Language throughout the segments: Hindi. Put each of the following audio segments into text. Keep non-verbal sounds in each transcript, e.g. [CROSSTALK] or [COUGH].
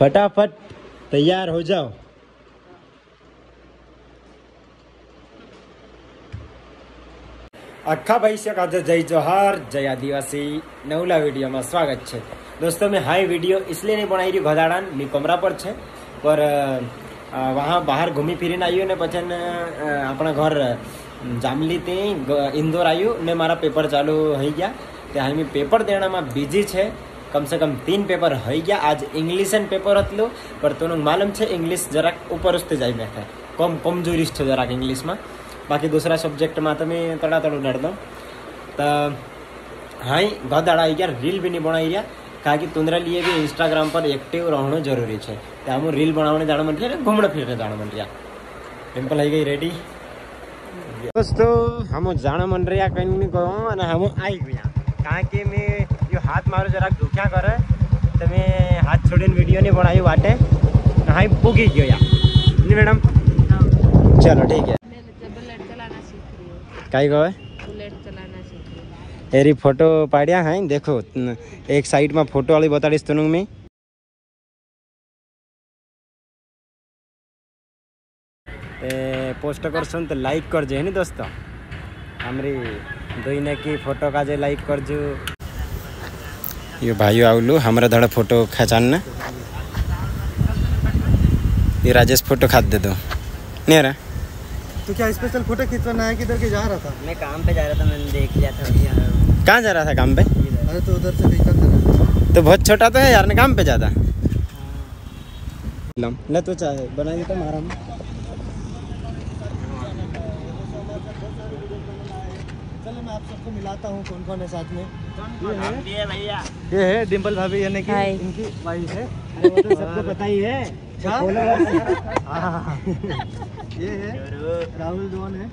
ફટાફટ તૈયાર હો जाओ આખા ભાઈ શેખ આજે જય જોહાર, જય આદિવાસી. નવલા વિડીયોમાં સ્વાગત છે. દોસ્તો, મેં હાઈ વીડિયો इसलिए નહીં બનાવી રહ્યું ગધાડાનની કમરા પર છે. પર વહાં બહાર ઘૂમી ફિરીને આવ્યું ને પછી આપણા ઘર જામલી તે ઇન્દોર આવ્યું ને મારા પેપર ચાલુ થઈ ગયા. તે હાઈ મેં પેપર દેણામાં બીજી છે. કમ સે કમ તીન પેપર હોઈ ગયા આજ ઇંગ્લિશ એન્ડ પેપર હતું પણ તોનું માલુમ છે ઇંગ્લિશ જરાક ઉપર જ જઈ બેઠા કમ કમજોરી છે જરાક ઇંગ્લિશમાં બાકી દૂસરા સબ્જેક્ટમાં તમે તડાતડું નડ દો તો હાઈ ગદાડા આવી ગયા રીલ બી નહીં બનાવી રહ્યા કારણ કે તુંદરા લીએ બી ઇન્સ્ટાગ્રામ પર એક્ટિવ રહેવું જરૂરી છે ત્યાં હું રીલ બનાવવાની જાણ મળી અને ઘૂમણ ફીરને જાણ મળી રહ્યા પિમ્પલ આવી ગઈ રેડી દોસ્તો હમ જાણ મન રહ્યા કંઈ નહીં કહો અને હમ આવી ગયા કારણ કે મેં जो हाथ मारो जरा धूखा कर तुम्हें हाथ छोड़ने वीडियो नहीं बनाई वाटे ना हाई भूखी गयो यार मैडम चलो ठीक है कहीं कह एरी फ़ोटो पाड़िया है देखो एक साइड में फ़ोटो वाली बता रही तुनुंग में ते पोस्ट कर सुन तो लाइक कर जे है दोस्तों हमारी दुई की फ़ोटो का जे लाइक कर जो ये भाइयों आवलू हमारा धड़ा फ़ोटो खचान ये राजेश फ़ोटो खाद दे। दो नहीं रहा तो क्या स्पेशल फ़ोटो खिंचवाना है किधर के जा रहा था? मैं काम पे जा रहा था मैंने देख लिया था कहाँ जा रहा था काम पे? अरे तो उधर से निकल रहा तो बहुत छोटा तो है यार ने काम पे जाता ले तो चाहे बना देता मारा। चलो मैं आप सबको मिलाता हूँ कौन कौन है। साथ में भैया। ये है डिम्पल भाभी यानी कि इनकी वाइफ है। तो सबको पता ही है। हाँ। ये है। राहुल धवन है।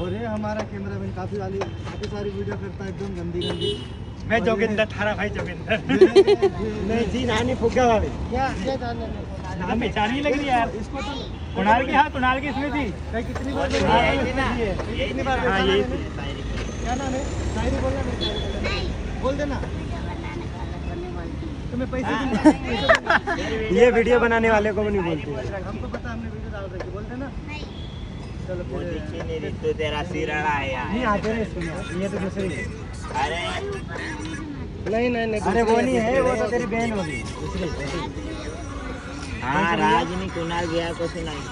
और ये हमारा कैमरामैन काफ़ी वाली काफ़ी सारी वीडियो करता है एकदम गंदी गंदी मैं जोगिंदर थारा भाई जोगिंदर। [LAUGHS] ये- जी नानी फुग्गा वाली। क्या? क्या नाम पहचान लग रही यार। इसको तो कुणाल की? हाँ कुणाल की इसमें थी। कितनी बार हाँ, यही थी ना। कितनी बार हाँ, यही है? क्या नाम है? शायरी बोलना नहीं। बोल देना। तुम्हें पैसे ये वीडियो बनाने वाले को नहीं बोलते। हमको पता हमने वीडियो डाल रखी बोल देना। चलो वो फिर दिखी नहीं तो तेरा सिरड़ा है यार। नहीं आते नहीं, ये तो दूसरी है अरे। नहीं नहीं नहीं अरे वो नहीं है वो तो तेरी बहन होगी। दूसरी हाँ राज ने कुणाल भैया को सुनाई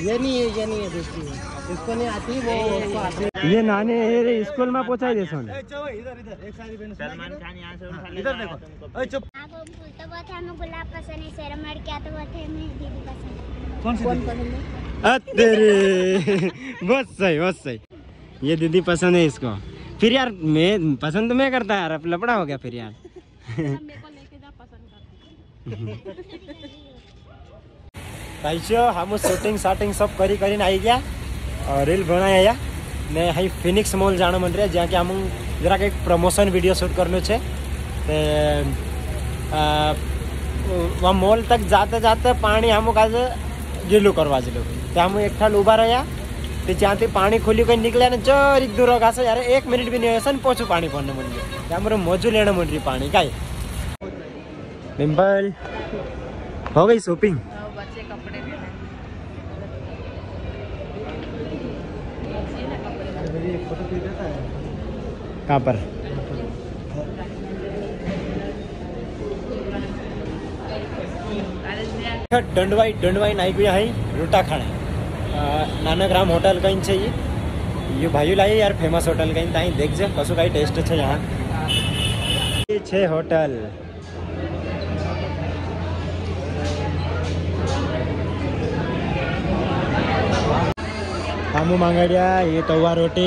ये नहीं है ये नहीं है दूसरी है। इसको नहीं आती वो उसको आती ये नाने ये स्कूल में पहुंचाई दे सोने इधर इधर एक सारी बहन। सलमान खान यहाँ से उठा इधर देखो। ओए चुप। आपको फूल तो बहुत है हमें गुलाब पसंद है क्या तो बहुत है दीदी पसंद है कौन सी कौन पसंद है? तेरे। [LAUGHS] बहुत सही बहुत सही। ये दीदी पसंद है इसको। फिर यार मैं पसंद तो मैं करता यार अब लपड़ा हो गया फिर यार। मेरे को लेके जा पसंद कर [LAUGHS] [LAUGHS] ભાઈઓ હામું શૂટિંગ શાટિંગ સબ કરી કરીને આવી ગયા રીલ બનાવ્યા ને અહીં ફિનિક્સ મોલ જાણ મળી રહ્યા જ્યાં કે આમ જરાક એક પ્રમોશન વિડીયો શૂટ કરનું છે તે वहाँ मॉल तक जाते जाते पाणी અમુક આજે ગીલું કરવા જેલું ત્યાં હું એકઠાલ ઊભા રહ્યા તે જ્યાંથી પાણી ખુલ્યું કઈ નીકળ્યા ને જરીક દૂર ઘાસે યાર એક મિનિટ બી નહીં હશે ને પોછું પાણી પડને મળ્યું ત્યાં મારું મોજું લેણે મળી પાણી કાંઈ ડિમ્પલ हो गई शॉपिंग कहाँ पर? अच्छा, डंडवाई डंडवाई नाई गुया है, रोटा खाने। नानक राम होटल कहीं से ये? भाई लाई यार, फ़ेमस होटल कहीं, ताई देख जे कसु कहीं टेस्ट है यहाँ। छे होटल। हमू मांगड़िया, ये तवा रोटी।